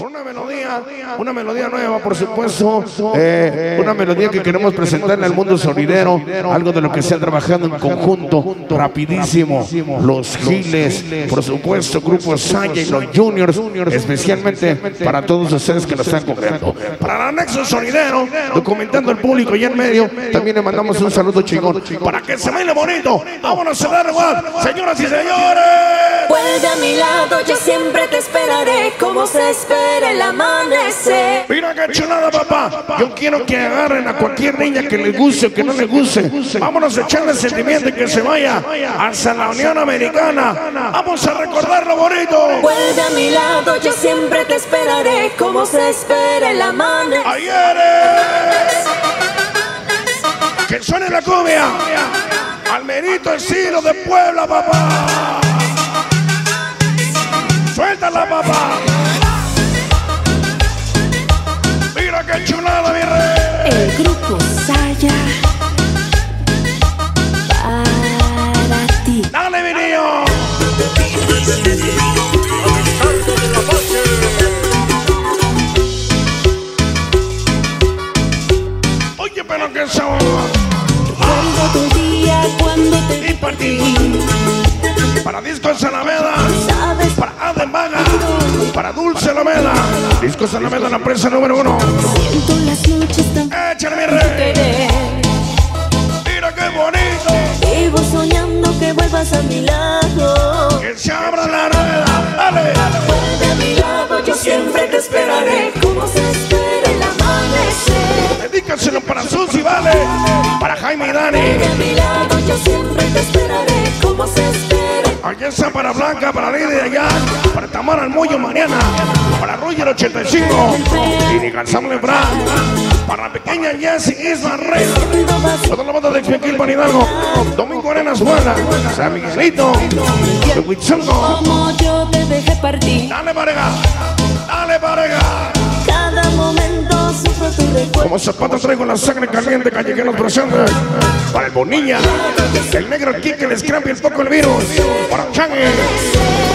una melodía, una melodía nueva, por supuesto, eh, una melodía que queremos presentar en el mundo sonidero, algo de lo que se ha trabajado en conjunto, rapidísimo, los Giles, por supuesto, Grupo Saya y los Juniors, especialmente para todos ustedes que lo están cogiendo. Para el anexo sonidero, documentando el público y en medio, también le mandamos un saludo chingón, para que se baile bonito, vámonos a dar igual, señoras y señores. Lado, yo siempre te esperaré como se espera el amanecer. Mira qué chulada, papá. Yo quiero que agarren a cualquier niña que le guste o que no le guste. Vámonos a echarle sentimiento y que se vaya hasta la Unión Americana. Vamos a recordar lo bonito. Vuelve a mi lado, yo siempre te esperaré como se espera el amanecer. Ayeres. Que suene la cumbia. Almerito estilo de Puebla, papá. Para Discos Alameda. Para Adem Vaga. Para Dulce Alameda. Discos Alameda, la prensa número uno. siento las noches tan Échale, mi rey. Mira qué bonito. Vivo soñando que vuelvas a mi lado. Que se abra la rueda. Dale. Vuelve a mi lado, yo siempre te esperaré como se espera el amanecer. Dedícaselo para Susi, vale. Para Jaime y Dani. Yo siempre te esperaré como se espera. Aquí está para Blanca, para Lidia allá, para Tamara Mollo Mariana, para Roger 85, y ni González Bra, para la pequeña Jessie Isla Rey, toda la banda de Xmequil Hidalgo, Domingo Arenas Juana, San Miguelito, de Huitzongo, como yo te dejé partir. dale pareja, dale pareja. Como zapato traigo la sangre caliente, callejeros presentes. Para el Bonilla, el negro Kike, el Scrappy, el Poco, el Virus. Para Changi,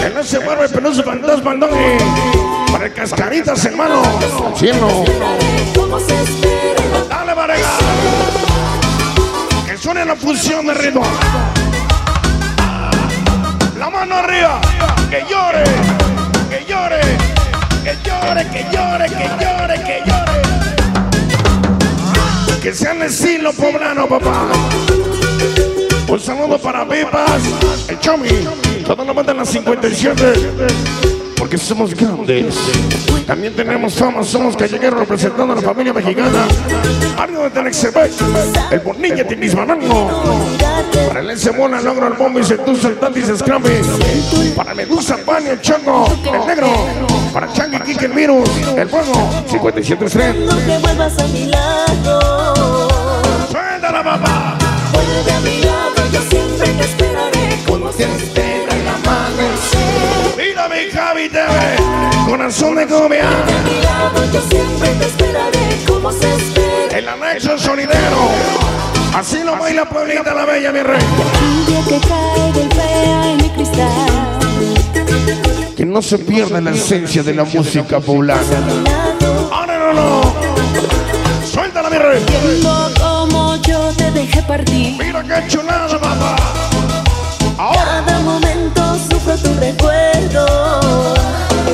el no se mueve, peluso, fantasma, Doggy. Para el Cascaritas, hermano. Cielo. Dale, pareja. Que suene la fusión de ritmo. La mano arriba. Que llore. Que llore. Que llore, que llore, que llore, Que sea el estilo poblano, papá. Un saludo para Pipas, el Chomi, toda la banda en la 57. Porque somos grandes. También tenemos fama, somos callejeros representando a la familia mexicana. Algo de Telexebet, el Bonilla Timismanango. Para el S Bola, logro el bombo y se tusa el tantis scrappy. Para Medusa, Pani, el Chango, el negro. Virus, el fuego. 57 3. No que vuelvas a mi lado. Suéltala, papá. Vuelve a mi lado, yo siempre te esperaré. Como se espera el amanecer. Mira mi Javi TV, corazón de cumbia. A mi lado, yo siempre te esperaré. Como se espera. El anexo sonidero. Así lo baila Pueblita la Bella, mi rey. Lluvia que en mi cristal. No se pierda la esencia de la música poblana. A mi lado, ¡Ah, no, no, no! ¡Suéltala, mi rey! como yo te dejé partir. ¡Mira qué chulada, papá! Ahora, Cada momento sufro tu recuerdo.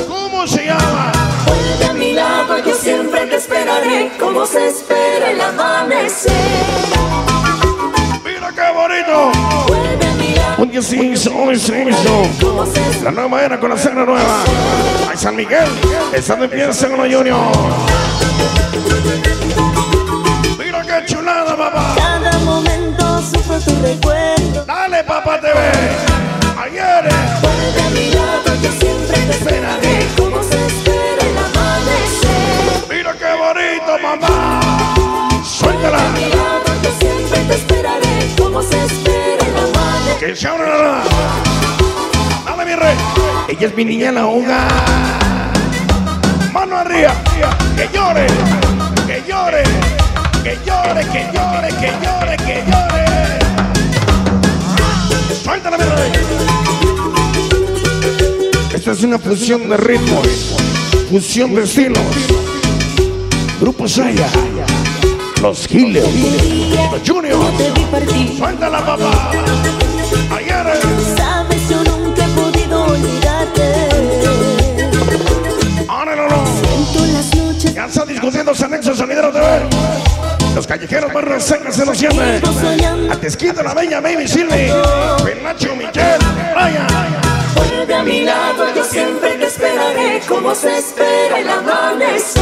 ¿cómo se llama? Vuelve a mi lado, yo siempre te esperaré. Como se espera el amanecer. Día se hizo, hoy se hizo. como se espera. La nueva era con la sangre nueva. Ay, San Miguel, está de pie en Segundo Junior. Mira qué chulada, papá. Cada momento sufro tu recuerdo. Que se la. Dale, mi rey. Ella es mi niña la hoga. Mano arriba. Que llore. Que llore. Que llore, que llore, que llore, que llore. Suéltala, mi rey. Esta es una fusión de ritmos, fusión de estilos. Grupo Saya, Los Giles, Los Juniors. Suéltala, papá. Los callejeros más resecas se vivo soñando. A Tesquito, la bella Baby Silvi. Penacho Michel. Vaya. Vuelve a mi lado, yo siempre te esperaré como se espera el amanecer.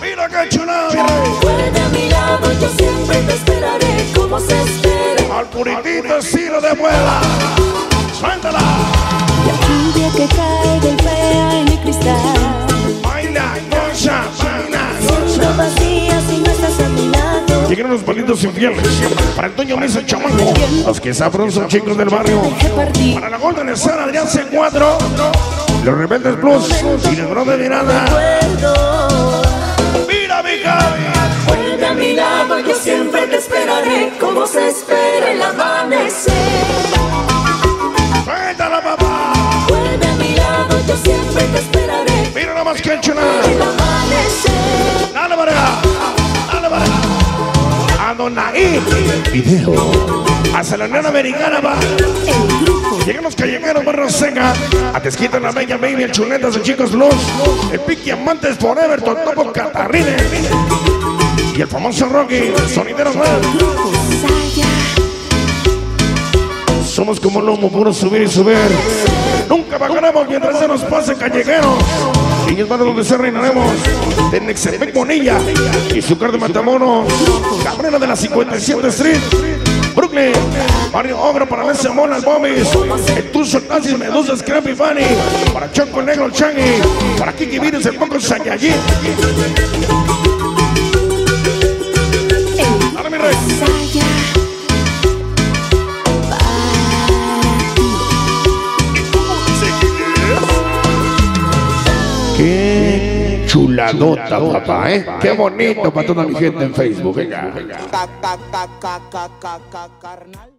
Mira qué chulada. Vuelve a mi lado, yo siempre te esperaré como se espera. Al puritito estilo de abuela. Suéltala. La lluvia que cae Llegaron los palitos infieles. Para el Toño Mesa Chamaco. Los que sabrán son chicos del barrio. Para la Golden Star Adrián C4. Los Rebeldes Plus. Y el bro de mirada. Recuerdo. Mira, mi. Vuelve a mi lado, yo siempre te esperaré como se espera el amanecer. Suéltala, papá. Vuelve a mi lado, yo siempre te esperaré Mira nada más que chulada. Adonai. Video. Hacia la Unión Americana va. El grupo Llegan los callejeros Barra Seca. A Tesquita, la Bella Baby, el Chuletas, el Chicos Blues. El Piqui Amantes Forever, Totopo Catarrines. Y el famoso Rocky, Sonidero. Somos como lomo, puro subir y subir. Nunca bajaremos mientras se nos pase callejero. Y es para donde se reinaremos. De Nexepec Bonilla y su de Matamoros. Cabrera de la 57 Street. Brooklyn, Barrio Obra para Mesa Mona, el Bombis, el Tuzo, Nazis, Medusa, Scrappy Fanny, para Choco Negro, el Changi, para Kiki Virus, el Poco Sayajin. Qué chuladota, papá, ¿eh? Qué bonito para toda mi gente en Facebook. Venga. ca, ca, ca, ca, ca, ca, ca, carnal.